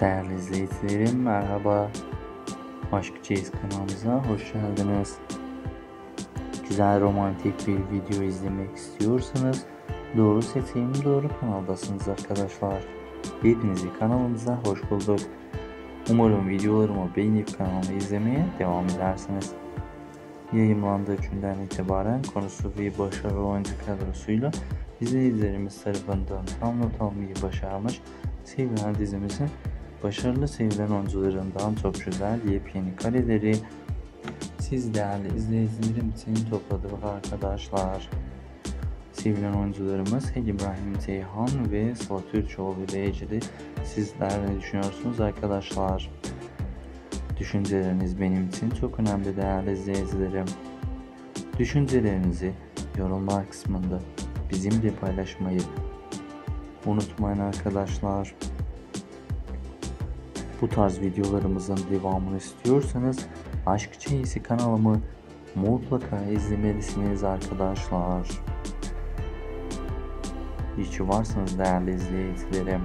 Değerli izleyicilerim merhaba. Aşk Çeyiz kanalımıza hoş geldiniz. Güzel romantik bir video izlemek istiyorsanız doğru seçim doğru kanaldasınız arkadaşlar. Hepinizi kanalımıza hoş bulduk. Umarım videolarımı beğenip kanalımı izlemeye devam edersiniz. Yayınlandığı günden itibaren konusu ve başarılı oyuncu kadrosuyla izleyicilerimiz tarafından tam not almayı başarmış sevilen dizimizin başarılı sevilen oyuncularından güzel yepyeni kareleri siz değerli izleyicilerim için topladık arkadaşlar. Sevilen oyuncularımız İbrahim Ceyhan ve Sıla Türkoğlu ile ilgili sizler ne düşünüyorsunuz arkadaşlar? Düşünceleriniz benim için çok önemli değerli izleyicilerim. Düşüncelerinizi yorumlar kısmında bizimle paylaşmayı unutmayın arkadaşlar. Bu tarz videolarımızın devamını istiyorsanız Aşk Çeyisi kanalımı mutlaka izlemelisiniz arkadaşlar. İyi ki varsınız değerli izleyicilerim.